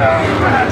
Go!